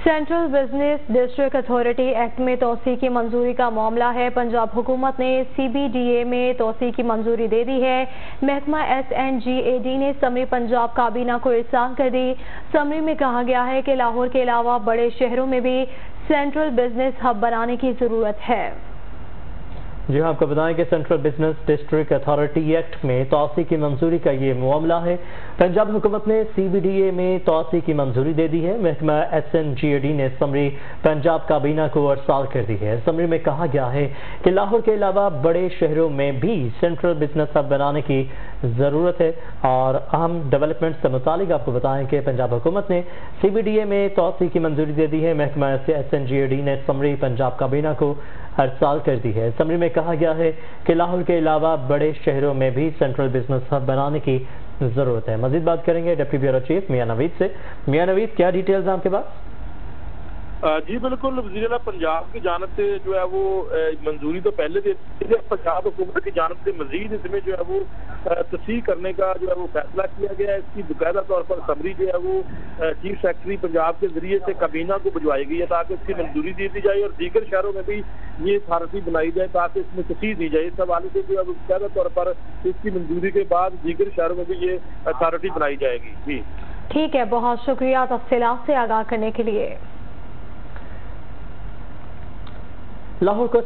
Central business district authority act में तोसी की मंजूरी का मामला है। पंजाब हुकूमत ने सीबीडीए में तोसी की मंजूरी दे दी है। महकमा S N G A D ने समरी पंजाब काबीना को इसान कर दी। समरी में कहा गया है कि लाहौर के अलावा बड़े शहरों में भी सेंट्रल बिज़नेस हब बनाने की ज़रूरत है। जी हाँ आपको बताएँ कि central business district authority act में तोसी की मंजूरी का ये मामला है। पंजाब हुकूमत ने सी बी डी ए में तोसी की मंजूरी दे दी है। महकमा S N G A D ने समरी पंजाब काबीना को अरसाल कर दी है। समरी में कहा गया है कि लाहौर के अलावा बड़े शहरों में भी सेंट्रल बिज़नेस हब बनाने की ज़रूरत है। और अहम डेवलपमेंट से मुतालिक आपको बताएँ कि पंजाब हुकूमत ने सी बी डी ए में तोसी की मंजूरी दे दी है। महकमा S N G A D ने समरी पंजाब काबीना को हर साल कर दी है। समरी में कहा गया है कि लाहौर के अलावा बड़े शहरों में भी सेंट्रल बिज़नेस हब बनाने की ज़रूरत है। मजीद बात करेंगे डिप्टी ब्यूरो चीफ मियाँ नवीद से। मियाँ नवीद, क्या डिटेल्स हैं आपके पास? जी, बिल्कुल वजी पंजाब की जानब से जो है वो मंजूरी तो पहले दे पंजाब हुकूमत की जानब से मजीद इसमें जो है वो तस्वीर करने का जो है वो फैसला किया गया है। इसकी बाकायदा तौर पर समरी जो है वो चीफ सेक्रेटरी पंजाब के ज़रिए से कबीना को भिजवाई गई है ताकि इसकी मंजूरी दे दी जाए और दीगर शहरों में भी ये अथॉरिटी बनाई जाए ताकि इसमें तस्वीर दी जाए। इस हवाले से जो है वो बाकायदा तौर पर इसकी मंजूरी के बाद दीगर शहरों में भी ये अथॉरिटी बनाई जाएगी। जी। ठीक है, बहुत शुक्रिया तफसीलात से आगाह करने के लिए। लाहौर को